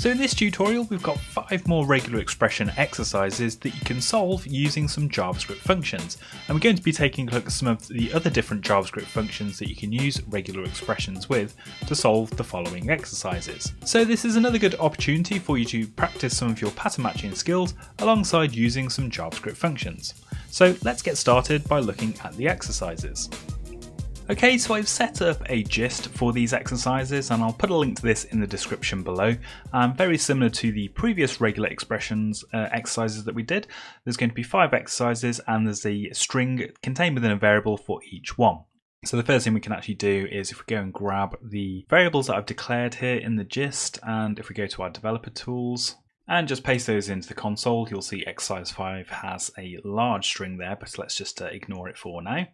So in this tutorial we've got five more regular expression exercises that you can solve using some JavaScript functions and we're going to be taking a look at some of the other different JavaScript functions that you can use regular expressions with to solve the following exercises. So this is another good opportunity for you to practice some of your pattern matching skills alongside using some JavaScript functions. So let's get started by looking at the exercises. Okay, so I've set up a gist for these exercises and I'll put a link to this in the description below. Um, very similar to the previous regular expressions uh, exercises that we did. There's going to be five exercises and there's a string contained within a variable for each one. So the first thing we can actually do is if we go and grab the variables that I've declared here in the gist and if we go to our developer tools and just paste those into the console, you'll see exercise 5 has a large string there, but let's just uh, ignore it for now.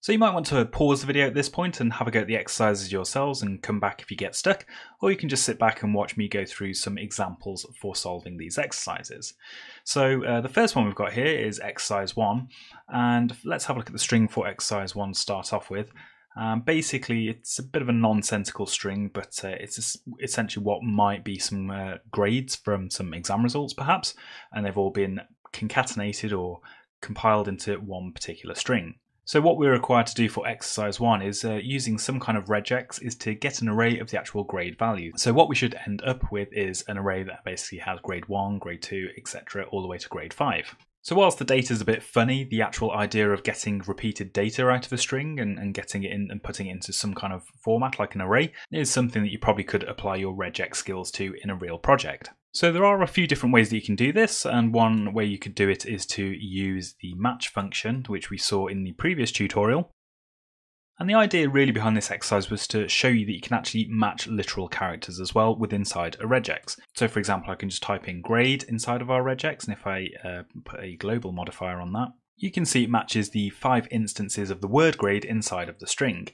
So you might want to pause the video at this point and have a go at the exercises yourselves and come back if you get stuck, or you can just sit back and watch me go through some examples for solving these exercises. So uh, the first one we've got here is exercise 1, and let's have a look at the string for exercise 1 to start off with. Um, basically, it's a bit of a nonsensical string, but uh, it's essentially what might be some uh, grades from some exam results, perhaps, and they've all been concatenated or compiled into one particular string. So what we're required to do for exercise one is uh, using some kind of regex is to get an array of the actual grade value. So what we should end up with is an array that basically has grade one, grade two, etc. all the way to grade five. So whilst the data is a bit funny, the actual idea of getting repeated data out of a string and, and, getting it in and putting it into some kind of format like an array is something that you probably could apply your regex skills to in a real project. So there are a few different ways that you can do this, and one way you could do it is to use the match function, which we saw in the previous tutorial. And the idea really behind this exercise was to show you that you can actually match literal characters as well with inside a regex. So for example, I can just type in grade inside of our regex, and if I uh, put a global modifier on that, you can see it matches the five instances of the word grade inside of the string.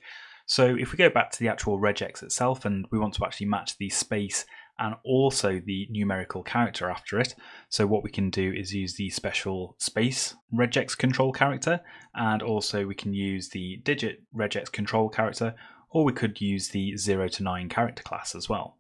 So if we go back to the actual regex itself and we want to actually match the space and also the numerical character after it. So what we can do is use the special space regex control character, and also we can use the digit regex control character, or we could use the 0 to 9 character class as well.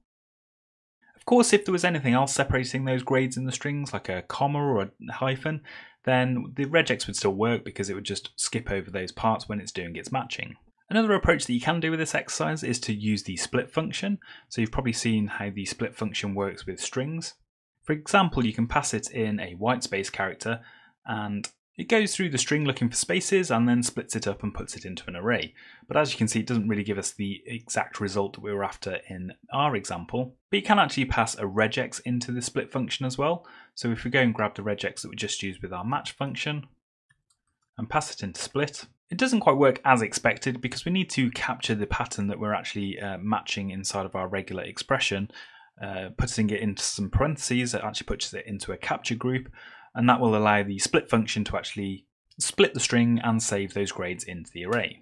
Of course, if there was anything else separating those grades in the strings, like a comma or a hyphen, then the regex would still work because it would just skip over those parts when it's doing its matching. Another approach that you can do with this exercise is to use the split function. So you've probably seen how the split function works with strings. For example, you can pass it in a whitespace character and it goes through the string looking for spaces and then splits it up and puts it into an array. But as you can see, it doesn't really give us the exact result that we were after in our example. But you can actually pass a regex into the split function as well. So if we go and grab the regex that we just used with our match function and pass it into split, it doesn't quite work as expected because we need to capture the pattern that we're actually uh, matching inside of our regular expression, uh, putting it into some parentheses that actually puts it into a capture group, and that will allow the split function to actually split the string and save those grades into the array.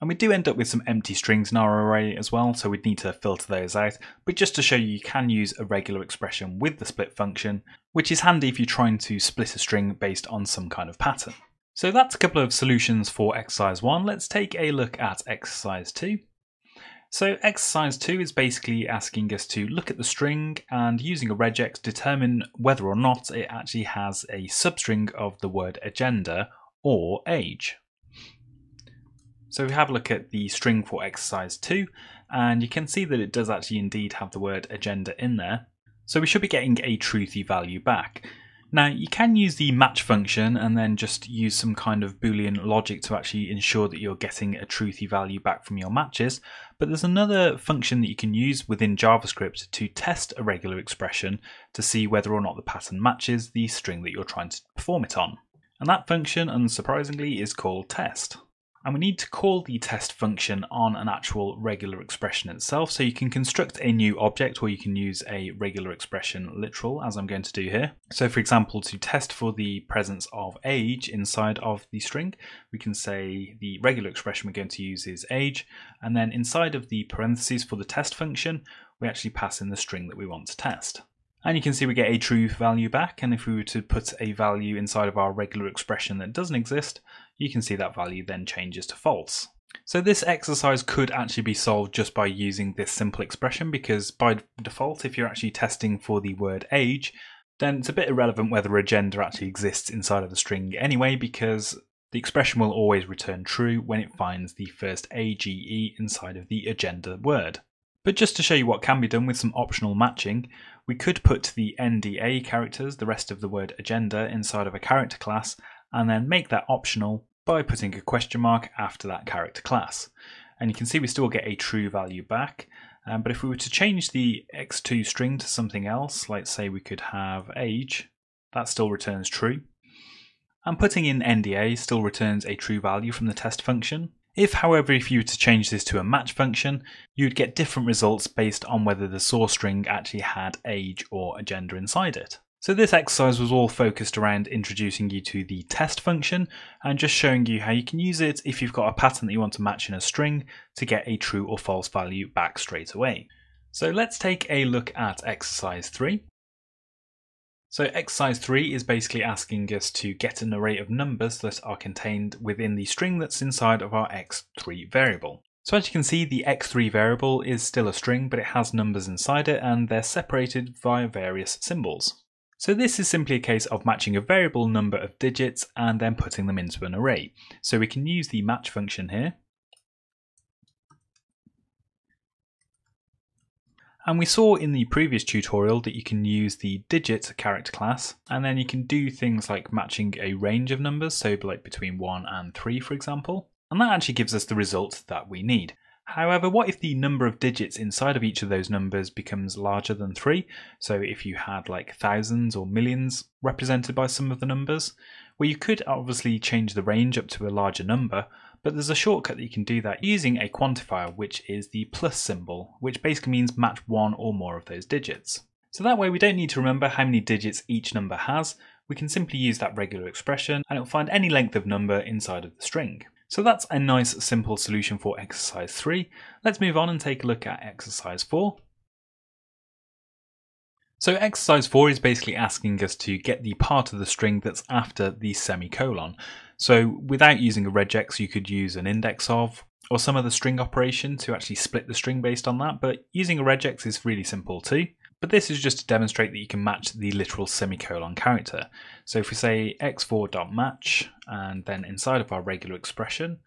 And we do end up with some empty strings in our array as well, so we'd need to filter those out. But just to show you, you can use a regular expression with the split function, which is handy if you're trying to split a string based on some kind of pattern. So that's a couple of solutions for exercise one. Let's take a look at exercise two. So exercise two is basically asking us to look at the string and using a regex determine whether or not it actually has a substring of the word agenda or age. So we have a look at the string for exercise 2 and you can see that it does actually indeed have the word agenda in there. So we should be getting a truthy value back. Now, you can use the match function and then just use some kind of Boolean logic to actually ensure that you're getting a truthy value back from your matches, but there's another function that you can use within JavaScript to test a regular expression to see whether or not the pattern matches the string that you're trying to perform it on. And that function, unsurprisingly, is called test and we need to call the test function on an actual regular expression itself. So you can construct a new object or you can use a regular expression literal as I'm going to do here. So for example, to test for the presence of age inside of the string, we can say the regular expression we're going to use is age. And then inside of the parentheses for the test function, we actually pass in the string that we want to test. And you can see we get a true value back. And if we were to put a value inside of our regular expression that doesn't exist, you can see that value then changes to false. So this exercise could actually be solved just by using this simple expression because by default, if you're actually testing for the word age, then it's a bit irrelevant whether agenda actually exists inside of the string anyway because the expression will always return true when it finds the first AGE inside of the agenda word. But just to show you what can be done with some optional matching, we could put the NDA characters, the rest of the word agenda, inside of a character class and then make that optional by putting a question mark after that character class. And you can see we still get a true value back. Um, but if we were to change the x2 string to something else, like say we could have age, that still returns true. And putting in NDA still returns a true value from the test function. If, however, if you were to change this to a match function, you'd get different results based on whether the source string actually had age or agenda inside it. So this exercise was all focused around introducing you to the test function and just showing you how you can use it if you've got a pattern that you want to match in a string to get a true or false value back straight away. So let's take a look at exercise 3. So exercise 3 is basically asking us to get an array of numbers that are contained within the string that's inside of our x3 variable. So as you can see, the x3 variable is still a string, but it has numbers inside it and they're separated via various symbols. So this is simply a case of matching a variable number of digits and then putting them into an array. So we can use the match function here. And we saw in the previous tutorial that you can use the digit character class and then you can do things like matching a range of numbers, so like between 1 and 3 for example. And that actually gives us the result that we need. However, what if the number of digits inside of each of those numbers becomes larger than 3? So if you had like thousands or millions represented by some of the numbers, well you could obviously change the range up to a larger number, but there's a shortcut that you can do that using a quantifier which is the plus symbol, which basically means match one or more of those digits. So that way we don't need to remember how many digits each number has, we can simply use that regular expression and it'll find any length of number inside of the string. So that's a nice simple solution for exercise 3. Let's move on and take a look at exercise 4. So exercise 4 is basically asking us to get the part of the string that's after the semicolon. So without using a regex you could use an index of or some other string operation to actually split the string based on that, but using a regex is really simple too. But this is just to demonstrate that you can match the literal semicolon character. So if we say x4.match and then inside of our regular expression,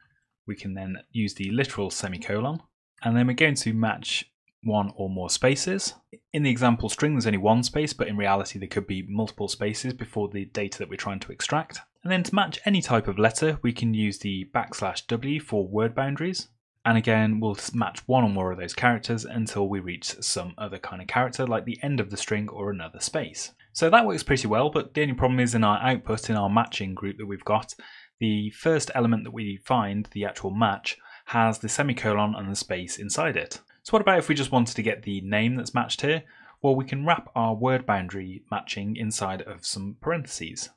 we can then use the literal semicolon and then we're going to match one or more spaces. In the example string, there's only one space, but in reality, there could be multiple spaces before the data that we're trying to extract. And then to match any type of letter, we can use the backslash W for word boundaries. And again, we'll match one or more of those characters until we reach some other kind of character, like the end of the string or another space. So that works pretty well, but the only problem is in our output, in our matching group that we've got, the first element that we find, the actual match, has the semicolon and the space inside it. So what about if we just wanted to get the name that's matched here? Well, we can wrap our word boundary matching inside of some parentheses.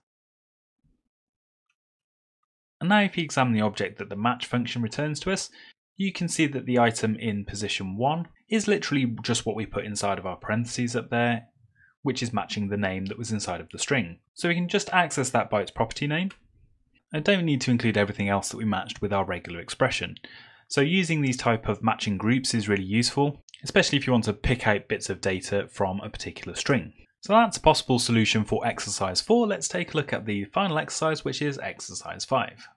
And now if you examine the object that the match function returns to us, you can see that the item in position 1 is literally just what we put inside of our parentheses up there, which is matching the name that was inside of the string. So we can just access that by its property name. I don't need to include everything else that we matched with our regular expression. So using these type of matching groups is really useful, especially if you want to pick out bits of data from a particular string. So that's a possible solution for exercise 4. Let's take a look at the final exercise, which is exercise 5.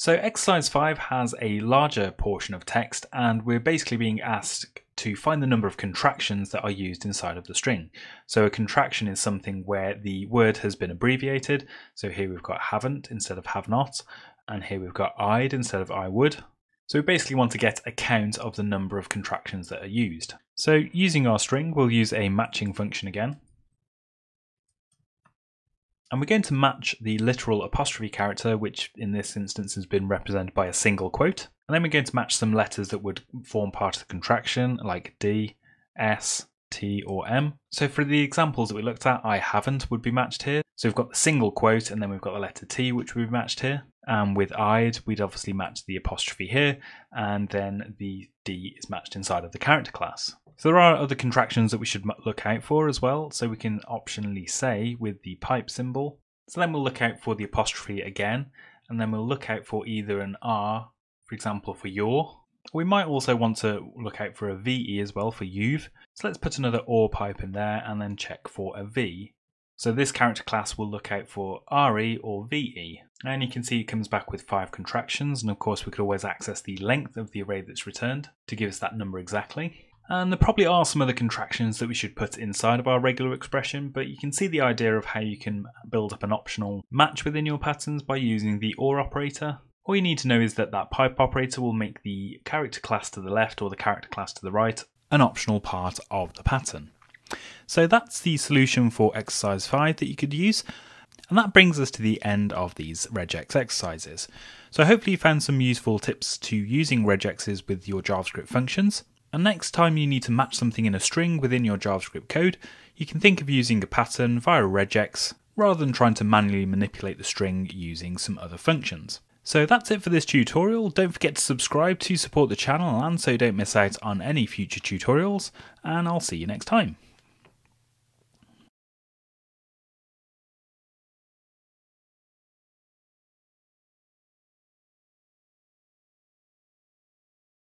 So exercise 5 has a larger portion of text and we're basically being asked to find the number of contractions that are used inside of the string. So a contraction is something where the word has been abbreviated. So here we've got haven't instead of have not and here we've got I'd instead of I would. So we basically want to get a count of the number of contractions that are used. So using our string we'll use a matching function again and we're going to match the literal apostrophe character, which in this instance has been represented by a single quote. And then we're going to match some letters that would form part of the contraction, like D, S, T, or M. So for the examples that we looked at, I haven't would be matched here. So we've got the single quote, and then we've got the letter T, which we've matched here. And with I'd, we'd obviously match the apostrophe here, and then the D is matched inside of the character class. So there are other contractions that we should look out for as well. So we can optionally say with the pipe symbol. So then we'll look out for the apostrophe again. and then we'll look out for either an R, for example, for your. We might also want to look out for a VE as well for you've. So let's put another OR pipe in there and then check for a V. So this character class will look out for RE or VE. And you can see it comes back with five contractions. And of course, we could always access the length of the array that's returned to give us that number exactly. And there probably are some other contractions that we should put inside of our regular expression, but you can see the idea of how you can build up an optional match within your patterns by using the OR operator. All you need to know is that that pipe operator will make the character class to the left or the character class to the right an optional part of the pattern. So that's the solution for exercise 5 that you could use. And that brings us to the end of these regex exercises. So hopefully you found some useful tips to using regexes with your JavaScript functions. And next time you need to match something in a string within your JavaScript code, you can think of using a pattern via regex rather than trying to manually manipulate the string using some other functions. So that's it for this tutorial. Don't forget to subscribe to support the channel and so don't miss out on any future tutorials, and I'll see you next time.